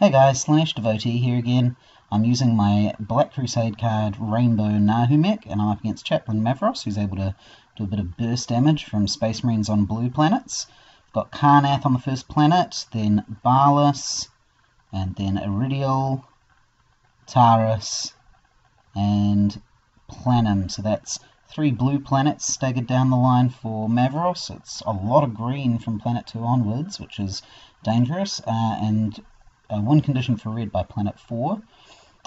Hey guys, Slash Devotee here again. I'm using my Black Crusade card Rainbow Nahumekh and I'm up against Chaplain Mavros who's able to do a bit of burst damage from Space Marines on blue planets. I've got Carnath on the first planet, then Barlas, and then Iridial, Tarrus, and Plannum. So that's three blue planets staggered down the line for Mavros. It's a lot of green from planet 2 onwards, which is dangerous, uh, and a condition for red by planet 4.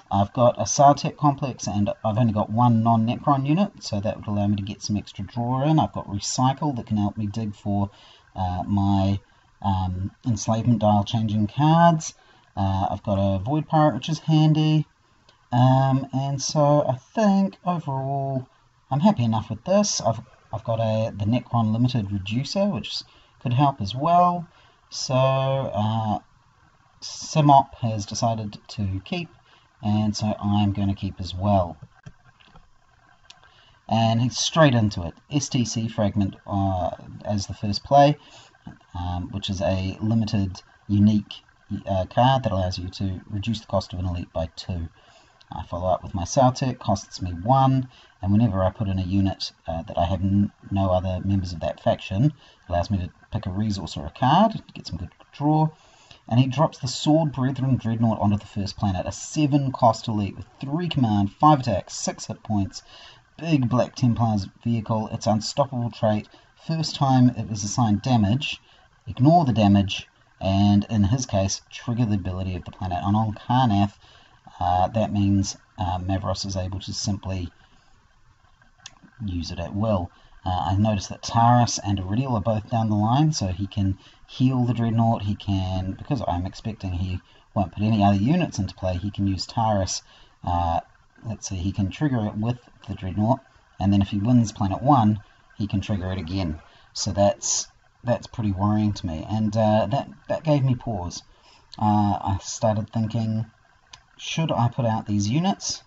I've got a Sautekh complex and I've only got one non-Necron unit, so that would allow me to get some extra draw in. I've got Recycle that can help me dig for uh, my um, enslavement dial changing cards. Uh, I've got a Void Pirate which is handy. Um, and so I think overall I'm happy enough with this. I've, I've got a the Necron Limited Reducer which could help as well. So uh, Simop has decided to keep, and so I'm going to keep as well. And he's straight into it. STC Fragment uh, as the first play, um, which is a limited, unique uh, card that allows you to reduce the cost of an elite by 2. I follow up with my Sautek, costs me 1, and whenever I put in a unit uh, that I have no other members of that faction, allows me to pick a resource or a card get some good draw, and he drops the Sword Brethren Dreadnought onto the first planet, a 7 cost elite with 3 command, 5 attack, 6 hit points, big Black Templars vehicle, its unstoppable trait, first time it was assigned damage, ignore the damage, and in his case, trigger the ability of the planet. And on Carnath, uh, that means uh, Mavros is able to simply use it at will. Uh, I noticed that Tarrus and Iridial are both down the line, so he can heal the Dreadnought. He can, because I'm expecting he won't put any other units into play, he can use Tarrus. Uh, let's see, he can trigger it with the Dreadnought, and then if he wins Planet 1, he can trigger it again. So that's that's pretty worrying to me, and uh, that, that gave me pause. Uh, I started thinking, should I put out these units?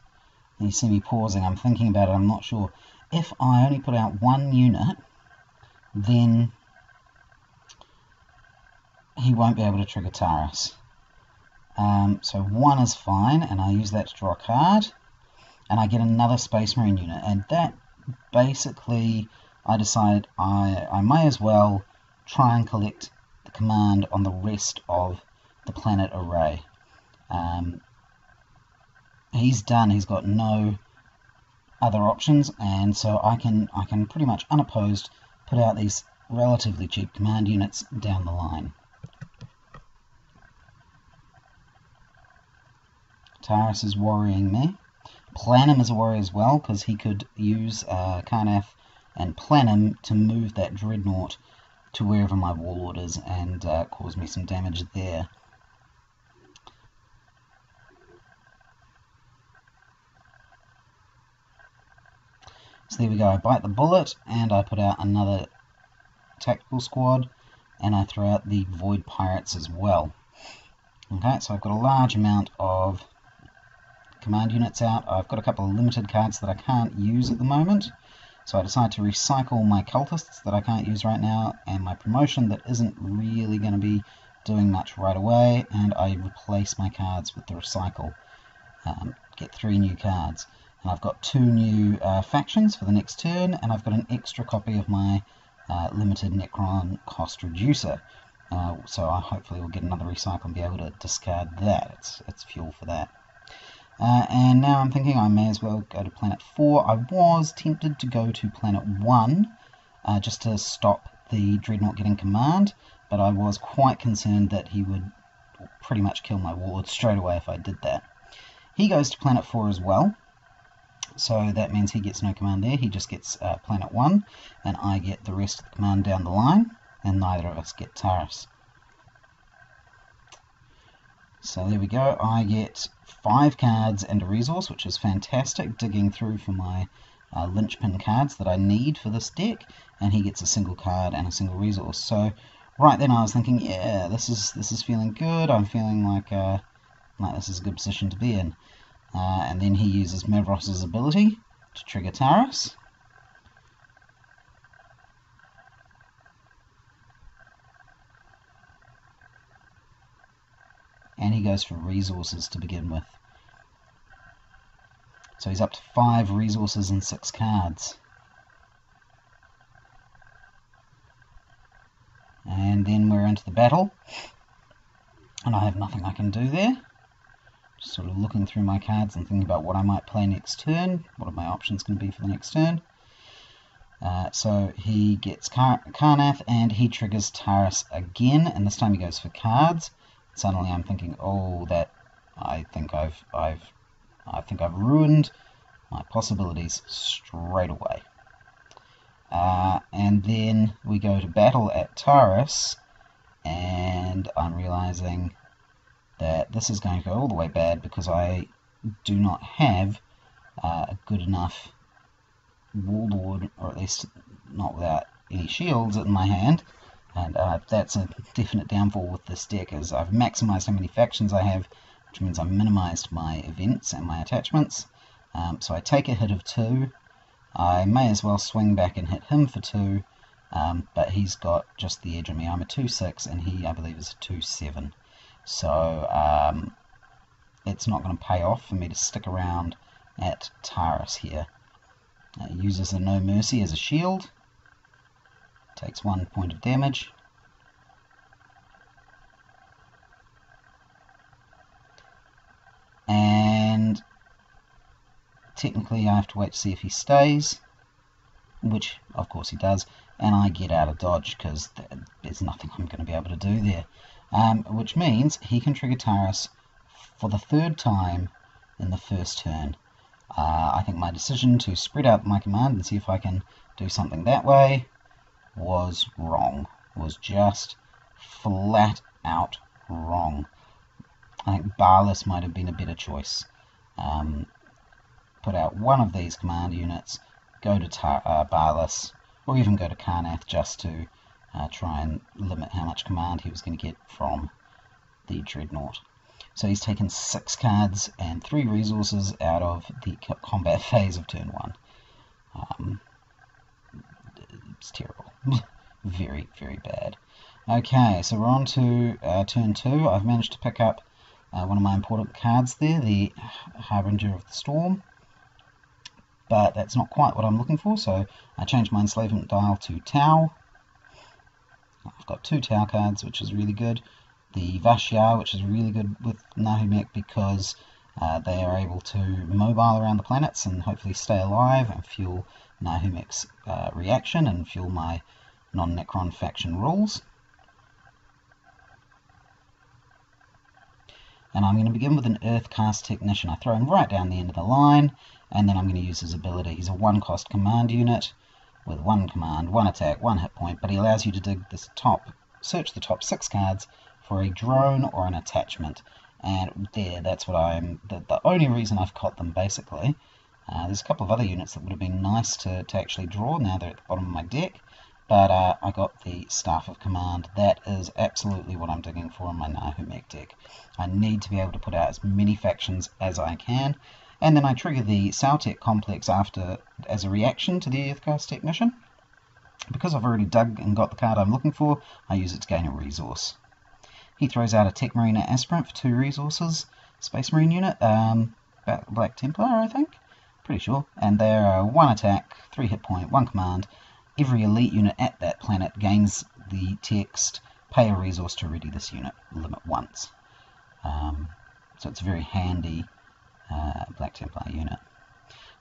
And you see me pausing, I'm thinking about it, I'm not sure if I only put out one unit, then he won't be able to trigger Tarrus. Um, so one is fine, and I use that to draw a card, and I get another Space Marine unit, and that basically I decide I, I may as well try and collect the command on the rest of the planet array. Um, he's done, he's got no other options and so I can I can pretty much unopposed put out these relatively cheap command units down the line. Tarrus is worrying me. Plannum is a worry as well because he could use uh, Carnath and Plannum to move that Dreadnought to wherever my Warlord is and uh, cause me some damage there. So there we go, I bite the bullet and I put out another tactical squad and I throw out the Void Pirates as well. Okay, so I've got a large amount of command units out. I've got a couple of limited cards that I can't use at the moment. So I decide to recycle my cultists that I can't use right now and my promotion that isn't really going to be doing much right away and I replace my cards with the recycle. Um, get three new cards. And I've got two new uh, factions for the next turn, and I've got an extra copy of my uh, limited Necron cost reducer. Uh, so I hopefully will get another recycle and be able to discard that. It's, it's fuel for that. Uh, and now I'm thinking I may as well go to planet 4. I was tempted to go to planet 1 uh, just to stop the Dreadnought getting command, but I was quite concerned that he would pretty much kill my ward straight away if I did that. He goes to planet 4 as well, so that means he gets no command there, he just gets uh, planet 1, and I get the rest of the command down the line, and neither of us get Tarrus. So there we go, I get 5 cards and a resource, which is fantastic, digging through for my uh, linchpin cards that I need for this deck, and he gets a single card and a single resource. So right then I was thinking, yeah, this is this is feeling good, I'm feeling like, uh, like this is a good position to be in. Uh, and then he uses Mavros' ability to trigger Tarrus. and he goes for resources to begin with. So he's up to five resources and six cards. And then we're into the battle. And I have nothing I can do there. Sort of looking through my cards and thinking about what I might play next turn. What are my options going to be for the next turn? Uh, so he gets Kar Carnath and he triggers Tarrus again, and this time he goes for cards. Suddenly I'm thinking, oh, that I think I've I've I think I've ruined my possibilities straight away. Uh, and then we go to battle at Tarrus, and I'm realizing that this is going to go all the way bad because I do not have uh, a good enough Warlord, or at least not without any shields in my hand. And uh, that's a definite downfall with this deck, as I've maximized how many factions I have, which means I've minimized my events and my attachments. Um, so I take a hit of 2. I may as well swing back and hit him for 2, um, but he's got just the edge of me. I'm a 2-6, and he, I believe, is a 2-7. So um, it's not going to pay off for me to stick around at Tarrus here. Uh, uses a No Mercy as a shield. Takes one point of damage. And technically I have to wait to see if he stays, which of course he does, and I get out of dodge because there's nothing I'm going to be able to do there. Um, which means he can trigger Tarrus for the third time in the first turn. Uh, I think my decision to spread out my command and see if I can do something that way was wrong. Was just flat out wrong. I think Barlas might have been a better choice. Um, put out one of these command units, go to Tar uh, Barlas, or even go to Carnath just to uh, try and limit how much command he was going to get from the Dreadnought. So he's taken six cards and three resources out of the combat phase of turn one. Um, it's terrible. very, very bad. Okay, so we're on to uh, turn two. I've managed to pick up uh, one of my important cards there, the Harbinger of the Storm. But that's not quite what I'm looking for, so I changed my enslavement dial to Tau. I've got two Tau cards, which is really good the Vash'ya, which is really good with Nahumekh because uh, they are able to mobile around the planets and hopefully stay alive and fuel Nahumekh's uh, reaction and fuel my non-Necron faction rules. And I'm going to begin with an Earth Caste Technician. I throw him right down the end of the line, and then I'm going to use his ability. He's a one-cost command unit with one command, one attack, one hit point, but he allows you to dig this top, search the top six cards for a drone or an attachment. And there, that's what I'm, the, the only reason I've caught them basically. Uh, there's a couple of other units that would have been nice to, to actually draw, now they're at the bottom of my deck. But uh, I got the Staff of Command. That is absolutely what I'm digging for in my Nahumekh deck. I need to be able to put out as many factions as I can. And then I trigger the Sautekh complex after as a reaction to the Earth Caste Technician. Because I've already dug and got the card I'm looking for, I use it to gain a resource. He throws out a Techmarine Aspirant for two resources. Space Marine unit, um, Black Templar, I think. Pretty sure. And there are one attack, three hit point, one command. Every elite unit at that planet gains the text, pay a resource to ready this unit, limit once. Um, so it's very handy uh, Black Templar unit.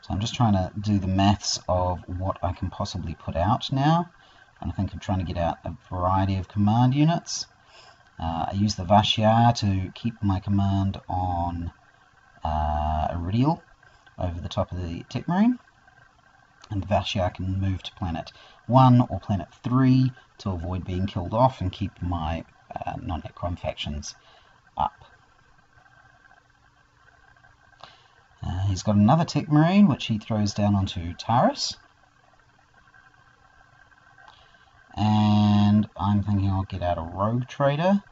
So I'm just trying to do the maths of what I can possibly put out now. And I think I'm trying to get out a variety of command units. Uh, I use the Vash'ya to keep my command on uh, Iridial over the top of the Tech Marine. And the Vash'ya can move to planet 1 or planet 3 to avoid being killed off and keep my uh, non-Necron factions up. He's got another Tech Marine which he throws down onto Tarrus. And I'm thinking I'll get out a Rogue Trader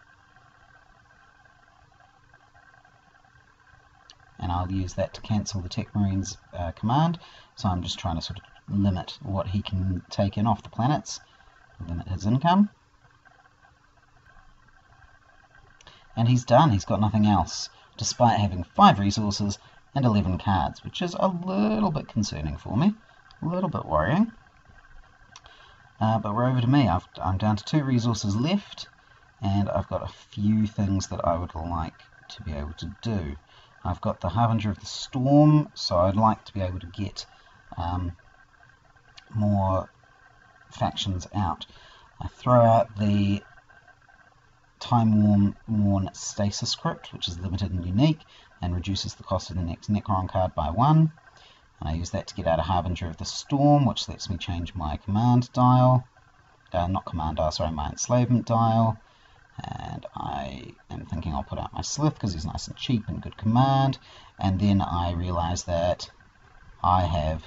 and I'll use that to cancel the Tech Marines uh, command. So I'm just trying to sort of limit what he can take in off the planets, limit his income. And he's done, he's got nothing else, despite having 5 resources and 11 cards, which is a little bit concerning for me, a little bit worrying. Uh, but we're over to me, i am down to 2 resources left, and I've got a few things that I would like to be able to do. I've got the Harbinger of the Storm, so I'd like to be able to get um, more factions out. I throw out the Time Worn Stasis Crypt, which is limited and unique, and reduces the cost of the next Necron card by one. And I use that to get out a Harbinger of the Storm, which lets me change my command dial. Uh, not command dial, sorry, my enslavement dial. And I am thinking I'll put out my Slith because he's nice and cheap and good command. And then I realize that I have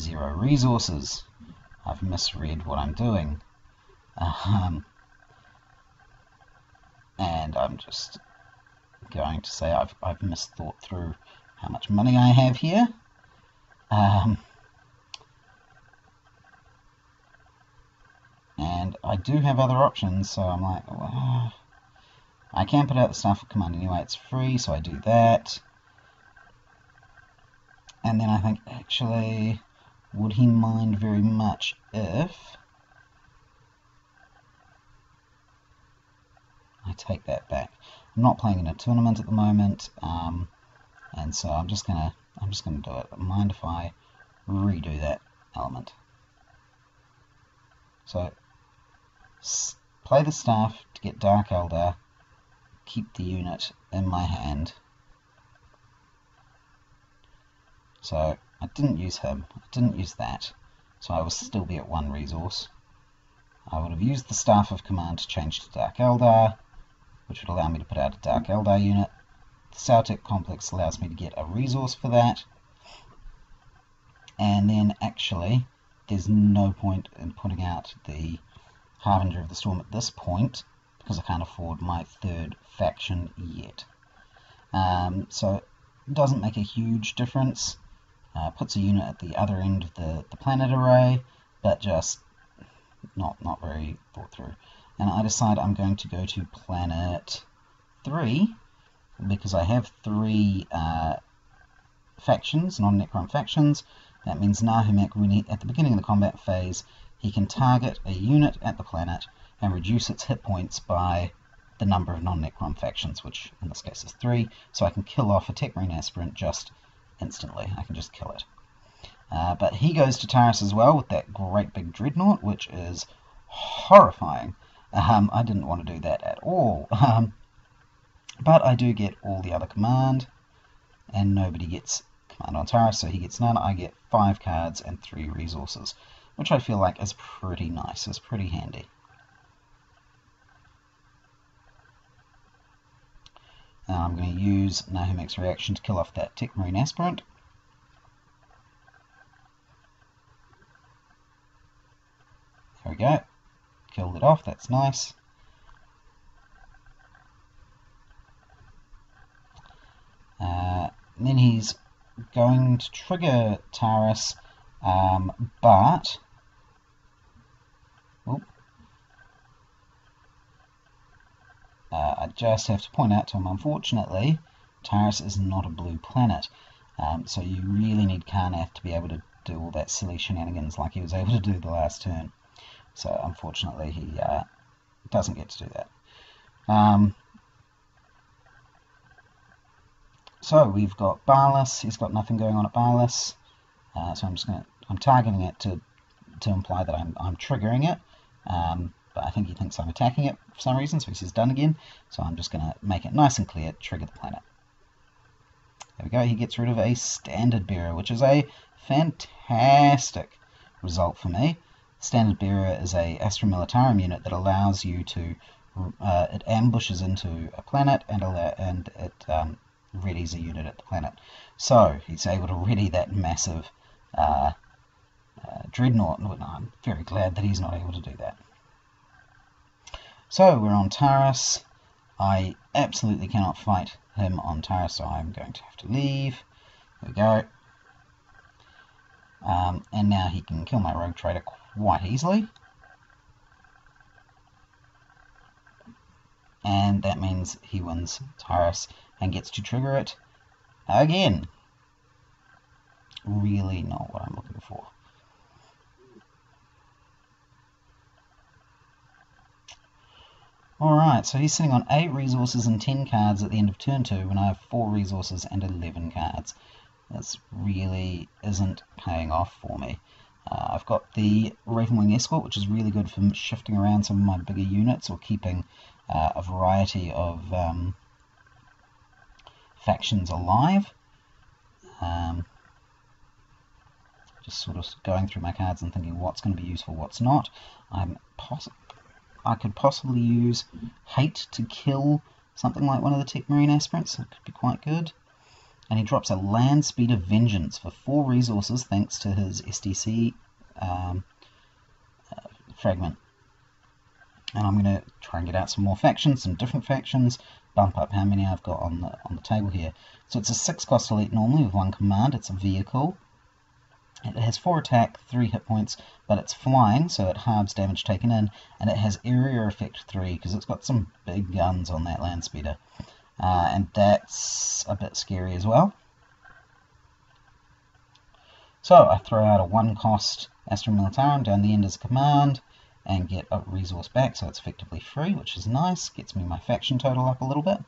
zero resources. I've misread what I'm doing. Um, and I'm just going to say I've, I've misthought through how much money I have here. Um, and I do have other options, so I'm like, well, I can put out the Staff of Command anyway, it's free, so I do that. And then I think, actually, would he mind very much if I take that back? I'm not playing in a tournament at the moment, um, and so I'm just gonna I'm just gonna do it. Mind if I redo that element? So play the staff to get Dark Eldar, keep the unit in my hand. So I didn't use him, I didn't use that, so I will still be at one resource. I would have used the Staff of Command to change to Dark Eldar, which would allow me to put out a Dark Eldar unit. The Sautekh complex allows me to get a resource for that. And then actually, there's no point in putting out the Harbinger of the Storm at this point, because I can't afford my third faction yet. Um, so it doesn't make a huge difference. Uh, puts a unit at the other end of the, the planet array, but just not, not very thought through. And I decide I'm going to go to planet 3, because I have three uh, factions, non-Necron factions. That means Nahumekh, when he, at the beginning of the combat phase, he can target a unit at the planet and reduce its hit points by the number of non-Necron factions, which in this case is three, so I can kill off a Tech Marine aspirant just instantly. I can just kill it. Uh, but he goes to Tarrus as well with that great big dreadnought, which is horrifying. Um, I didn't want to do that at all. Um, but I do get all the other command, and nobody gets command on Tarrus, so he gets none. I get five cards and three resources, which I feel like is pretty nice, It's pretty handy. Now I'm going to use Nahumekh's reaction to kill off that Tech Marine Aspirant. There we go. Killed it off, that's nice. Uh, then he's going to trigger Tarrus, um, but Uh, I just have to point out to him, unfortunately, Tarrus is not a blue planet. Um, so you really need Carnath to be able to do all that silly shenanigans like he was able to do the last turn. So unfortunately he uh, doesn't get to do that. Um, so we've got Barlas, he's got nothing going on at Barlas. Uh, so I'm just going to, I'm targeting it to, to imply that I'm, I'm triggering it. Um, but I think he thinks I'm attacking it for some reason, so he says done again. So I'm just going to make it nice and clear, trigger the planet. There we go, he gets rid of a standard bearer, which is a fantastic result for me. Standard bearer is a Astra Militarum unit that allows you to, uh, it ambushes into a planet and, allow, and it um, readies a unit at the planet. So he's able to ready that massive uh, uh, dreadnought, and I'm very glad that he's not able to do that. So we're on Tarrus. I absolutely cannot fight him on Tarrus, so I'm going to have to leave. There we go. Um, and now he can kill my rogue trader quite easily. and that means he wins Tarrus and gets to trigger it again. Really not what I'm looking for. Alright, so he's sitting on 8 resources and 10 cards at the end of turn 2 when I have 4 resources and 11 cards. This really isn't paying off for me. Uh, I've got the Ravenwing Escort, which is really good for shifting around some of my bigger units or keeping uh, a variety of um, factions alive. Um, just sort of going through my cards and thinking what's going to be useful, what's not. I'm possibly I could possibly use Hate to kill something like one of the Tech Marine aspirants. That could be quite good. And he drops a Land Speeder Vengeance for 4 resources thanks to his STC um, uh, fragment. And I'm going to try and get out some more factions, some different factions, bump up how many I've got on the on the table here. So it's a 6 cost elite normally with 1 command. It's a vehicle. It has 4 attack, 3 hit points, but it's flying, so it halves damage taken in, and it has area effect 3, because it's got some big guns on that land speeder. Uh, and that's a bit scary as well. So I throw out a 1 cost Astra down the end as a command, and get a resource back, so it's effectively free, which is nice, gets me my faction total up a little bit.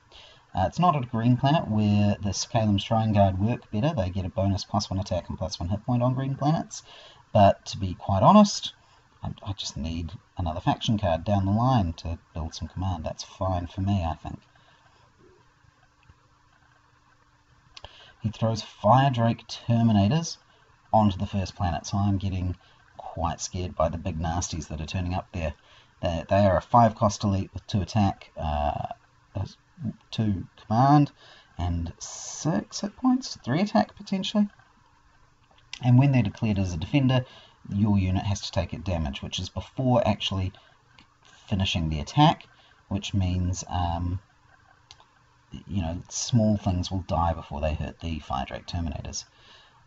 Uh, it's not a green planet where the Caellem's Shrine Guard work better. They get a bonus plus one attack and plus one hit point on green planets. But to be quite honest, I, I just need another faction card down the line to build some command. That's fine for me, I think. He throws Fire Drake Terminators onto the first planet, so I'm getting quite scared by the big nasties that are turning up there. They, they are a 5 cost elite with 2 attack, uh, two command, and six hit points, three attack potentially. And when they're declared as a defender, your unit has to take it damage, which is before actually finishing the attack, which means um, you know small things will die before they hurt the Fire Drake Terminators.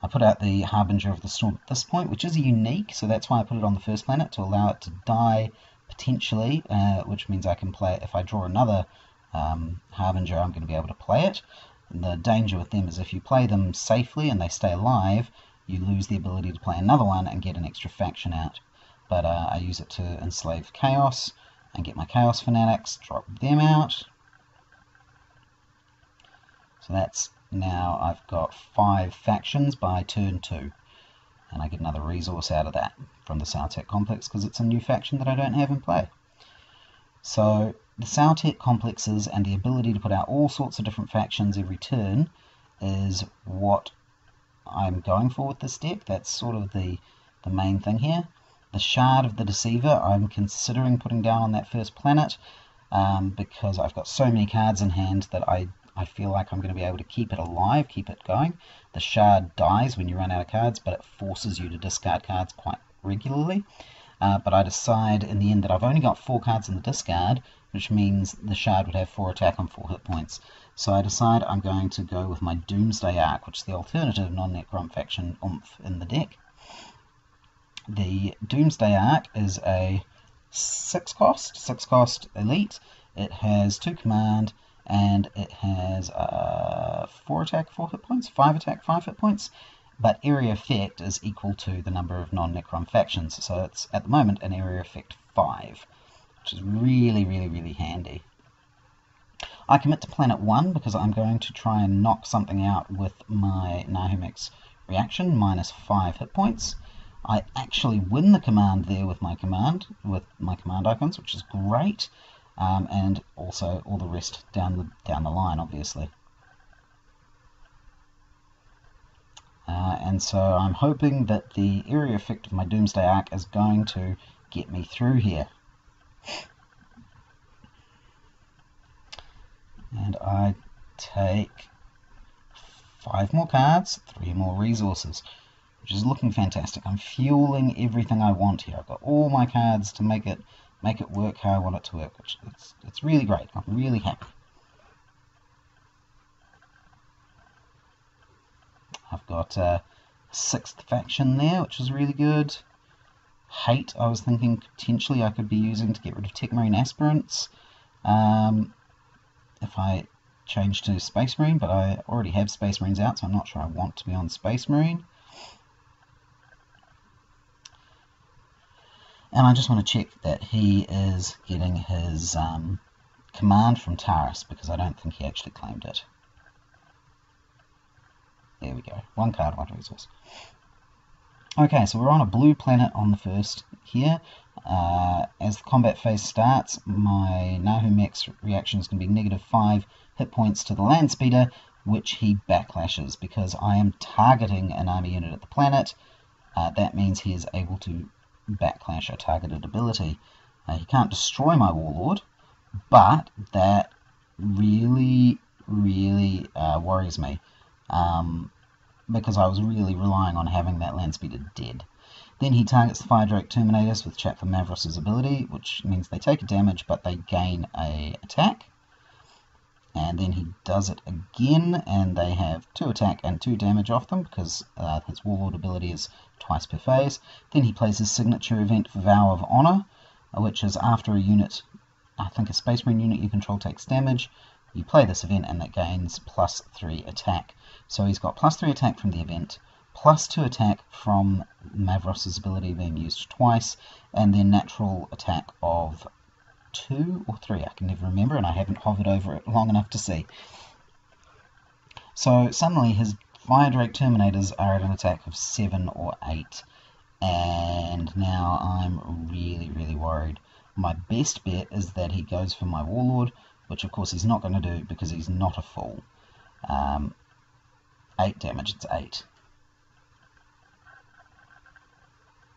I put out the Harbinger of the Storm at this point, which is unique, so that's why I put it on the first planet to allow it to die potentially, uh, which means I can play it if I draw another um, Harbinger, I'm going to be able to play it. And the danger with them is if you play them safely and they stay alive, you lose the ability to play another one and get an extra faction out. But uh, I use it to enslave Chaos and get my Chaos Fanatics, drop them out. So that's now I've got five factions by turn two. And I get another resource out of that from the Sautekh complex because it's a new faction that I don't have in play. So the Sautekh complexes and the ability to put out all sorts of different factions every turn is what I'm going for with this deck. That's sort of the, the main thing here. The Shard of the Deceiver I'm considering putting down on that first planet um, because I've got so many cards in hand that I, I feel like I'm going to be able to keep it alive, keep it going. The Shard dies when you run out of cards, but it forces you to discard cards quite regularly. Uh, but I decide in the end that I've only got four cards in the discard, which means the shard would have 4 attack on 4 hit points. So I decide I'm going to go with my Doomsday Ark, which is the alternative non-Necron faction oomph in the deck. The Doomsday Ark is a 6 cost, 6 cost elite. It has 2 command, and it has uh, 4 attack, 4 hit points, 5 attack, 5 hit points, but area effect is equal to the number of non-Necron factions, so it's at the moment an area effect 5 which is really, really, really handy. I commit to planet 1 because I'm going to try and knock something out with my Nahumekh's reaction, minus 5 hit points. I actually win the command there with my command, with my command icons, which is great, um, and also all the rest down the, down the line, obviously. Uh, and so I'm hoping that the area effect of my Doomsday Ark is going to get me through here. And I take five more cards, three more resources, which is looking fantastic. I'm fueling everything I want here. I've got all my cards to make it make it work how I want it to work, which it's it's really great. I'm really happy. I've got a sixth faction there, which is really good. Hate, I was thinking potentially I could be using to get rid of Tech Marine aspirants. Um, if I change to Space Marine, but I already have Space Marines out, so I'm not sure I want to be on Space Marine. And I just want to check that he is getting his um, command from Tarrus, because I don't think he actually claimed it. There we go. One card, one resource. Okay, so we're on a blue planet on the first here. Uh, as the combat phase starts, my Nahumekh's reaction is going to be negative 5 hit points to the land speeder, which he backlashes because I am targeting an army unit at the planet. Uh, that means he is able to backlash a targeted ability. Uh, he can't destroy my warlord, but that really, really uh, worries me um, because I was really relying on having that land speeder dead. Then he targets the Fire Drake Terminators with Chaplain Mavros' ability, which means they take a damage but they gain a attack and then he does it again and they have 2 attack and 2 damage off them because uh, his Warlord ability is twice per phase. Then he plays his signature event Vow of Honor, uh, which is after a unit, I think a Space Marine unit you control takes damage, you play this event and that gains plus 3 attack. So he's got plus 3 attack from the event, plus 2 attack from Mavros's ability being used twice, and then natural attack of two or three, I can never remember, and I haven't hovered over it long enough to see. So suddenly his Fire Drake Terminators are at an attack of 7 or 8, and now I'm really, really worried. My best bet is that he goes for my Warlord, which of course he's not going to do because he's not a fool. Um, 8 damage, it's 8.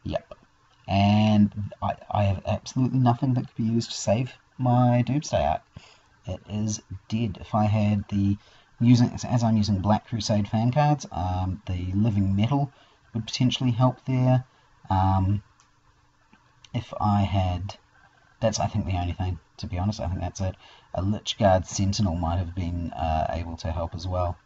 Yep and I, I have absolutely nothing that could be used to save my Doomsday Ark. It is dead. If I had the using as I'm using Black Crusade fan cards, um, the Living Metal would potentially help there. Um, if I had, that's I think the only thing. To be honest, I think that's it. A Lychguard Sentinel might have been uh, able to help as well,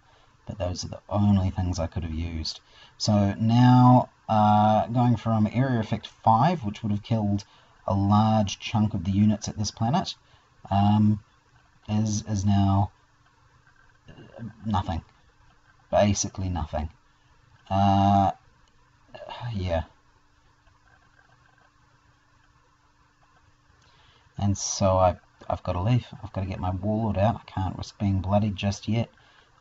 but those are the only things I could have used. So now uh, going from area effect 5, which would have killed a large chunk of the units at this planet, um, is, is now nothing. Basically nothing. Uh, yeah. And so I, I've got to leave. I've got to get my warlord out. I can't risk being bloodied just yet.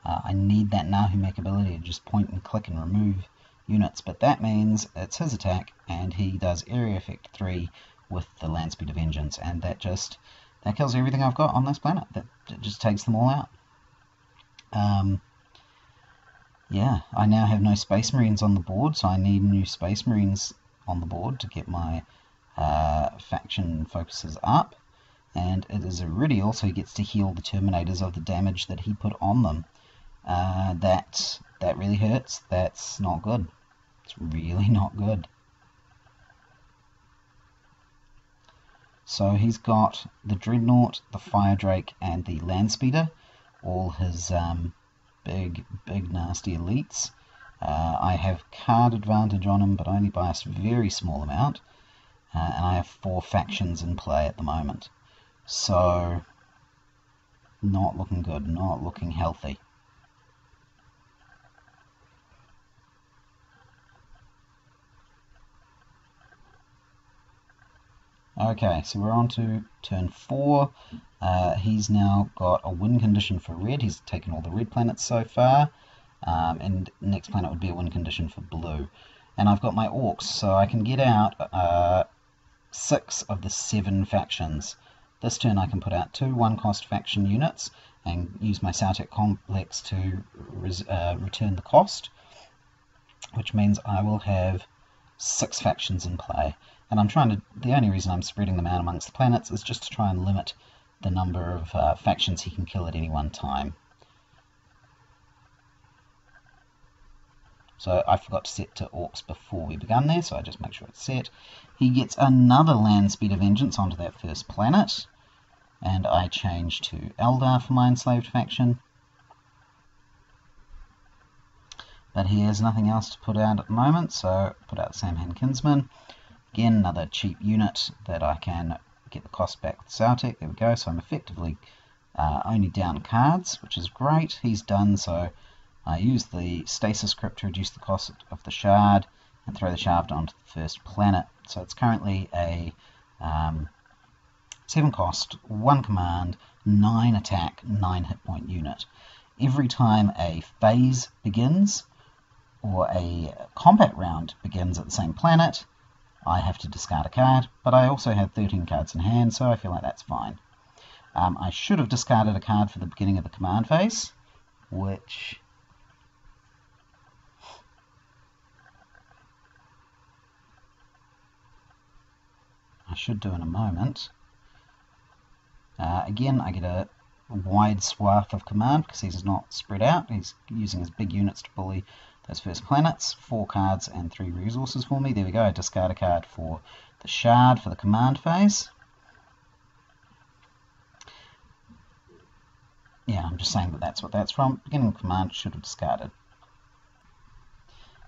Uh, I need that Nahumekh ability to just point and click and remove units, but that means it's his attack, and he does area effect 3 with the land speeder vengeance, and that just that kills everything I've got on this planet. That, just takes them all out. Um, yeah, I now have no Space Marines on the board, so I need new Space Marines on the board to get my uh, faction focuses up. And it is Iridial, so he gets to heal the Terminators of the damage that he put on them. Uh, that that really hurts. That's not good. It's really not good. So he's got the Dreadnought, the Fire Drake, and the Land Speeder, all his um, big, big, nasty elites. Uh, I have card advantage on him, but only by a very small amount. Uh, and I have four factions in play at the moment. So, not looking good, not looking healthy. Okay, so we're on to turn 4. Uh, he's now got a win condition for red. He's taken all the red planets so far. Um, and next planet would be a win condition for blue. And I've got my orcs, so I can get out uh, 6 of the 7 factions. This turn I can put out two one-cost faction units and use my Sautekh complex to uh, return the cost, which means I will have 6 factions in play. And I'm trying to, the only reason I'm spreading them out amongst the planets is just to try and limit the number of uh, factions he can kill at any one time. So I forgot to set to orcs before we began there, so I just make sure it's set. He gets another land speeder vengeance onto that first planet, and I change to Eldar for my enslaved faction. But he has nothing else to put out at the moment, so put out Saim-Hann Kinsman. Again, another cheap unit that I can get the cost back with Sautekh. There we go. So I'm effectively uh, only down cards, which is great. He's done so. I use the stasis crypt to reduce the cost of the shard and throw the shaft onto the first planet. So it's currently a um, 7 cost, 1 command, 9 attack, 9 hit point unit. Every time a phase begins or a combat round begins at the same planet, I have to discard a card, but I also have 13 cards in hand, so I feel like that's fine. Um, I should have discarded a card for the beginning of the command phase, which I should do in a moment. Uh, again, I get a wide swath of command because he's not spread out. He's using his big units to bully those first planets. Four cards and three resources for me. There we go. I discard a card for the shard for the command phase. Yeah, I'm just saying that that's what that's from. Beginning command should have discarded.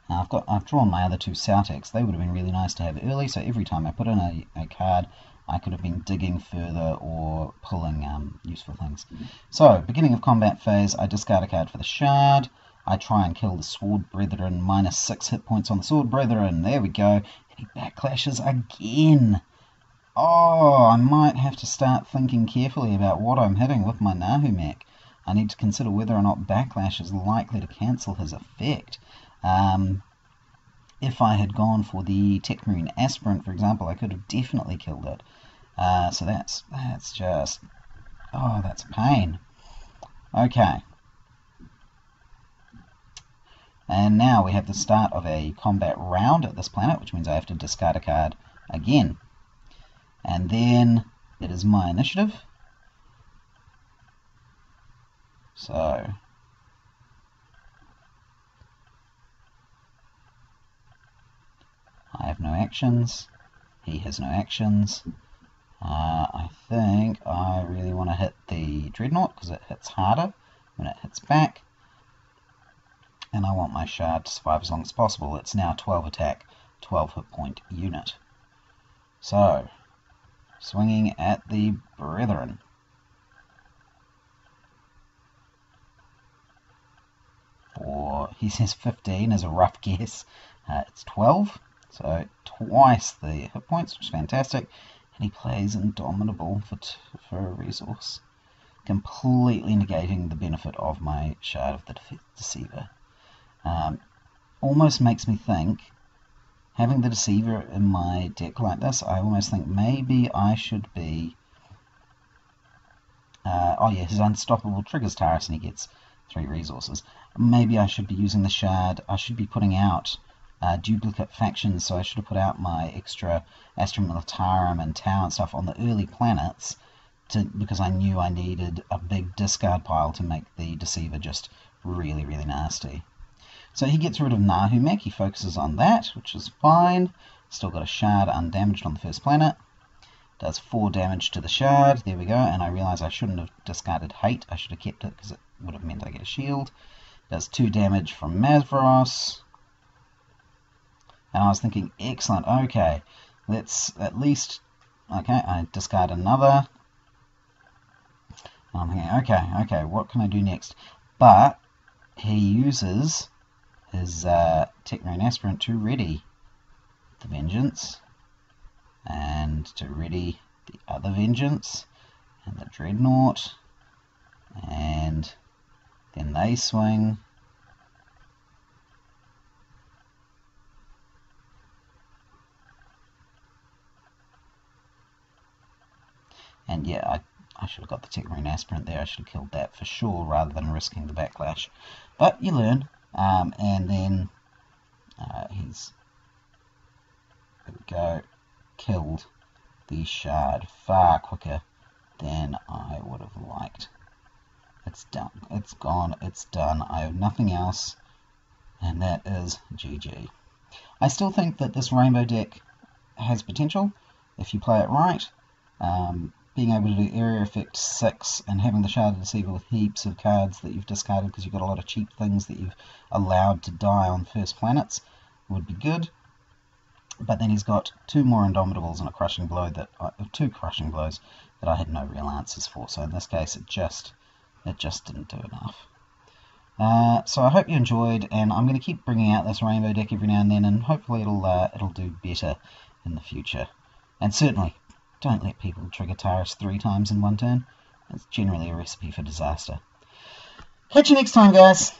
Now I've got I've drawn my other two Sautekhs. They would have been really nice to have early, so every time I put in a, a card, I could have been digging further or pulling um, useful things. So, beginning of combat phase, I discard a card for the Shard. I try and kill the Sword Brethren, minus 6 hit points on the Sword Brethren. There we go. He backlashes again. Oh, I might have to start thinking carefully about what I'm hitting with my Nahumekh. I need to consider whether or not backlash is likely to cancel his effect. Um, if I had gone for the Techmarine Aspirant, for example, I could have definitely killed it. Uh, so that's that's just oh, that's a pain. Okay. And now we have the start of a combat round at this planet, which means I have to discard a card again. And then it is my initiative. So I have no actions. He has no actions. Uh, I think I really want to hit the Dreadnought because it hits harder when it hits back. And I want my shard to survive as long as possible. It's now 12 attack, 12 hit point unit. So, swinging at the Brethren. For, he says 15 is a rough guess. Uh, it's 12. So twice the hit points, which is fantastic. And he plays Indomitable for, for a resource, completely negating the benefit of my Shard of the Deceiver. Um, almost makes me think, having the Deceiver in my deck like this, I almost think maybe I should be... Uh, oh yeah, his Unstoppable triggers Tarrus and he gets three resources. Maybe I should be using the Shard, I should be putting out uh, duplicate factions, so I should have put out my extra Astra Militarum and Tau and stuff on the early planets to, because I knew I needed a big discard pile to make the Deceiver just really, really nasty. So he gets rid of Nahumekh, he focuses on that, which is fine. Still got a shard undamaged on the first planet. Does 4 damage to the shard, there we go, and I realise I shouldn't have discarded Hate, I should have kept it because it would have meant I get a shield. Does 2 damage from Mavros. And I was thinking, excellent, okay, let's at least, okay, I discard another. And I'm thinking, okay, okay, what can I do next? But he uses his uh, Techmarine Aspirant to ready the Vengeance and to ready the other Vengeance and the Dreadnought and then they swing And yeah, I, I should have got the Tech Techmarine Aspirant there. I should have killed that for sure rather than risking the backlash. But you learn. Um, and then uh, he's, there we go, killed the shard far quicker than I would have liked. It's done. It's gone. It's done. I have nothing else. And that is GG. I still think that this rainbow deck has potential if you play it right. Um, being able to do area effect 6 and having the shard deceiver with heaps of cards that you've discarded because you've got a lot of cheap things that you've allowed to die on first planets would be good. But then he's got two more Indomitables and a crushing blow that I, two crushing blows that I had no real answers for. So in this case, it just it just didn't do enough. Uh, so I hope you enjoyed, and I'm going to keep bringing out this rainbow deck every now and then, and hopefully it'll uh, it'll do better in the future. And certainly don't let people trigger Tarrus three times in one turn. That's generally a recipe for disaster. Catch you next time, guys.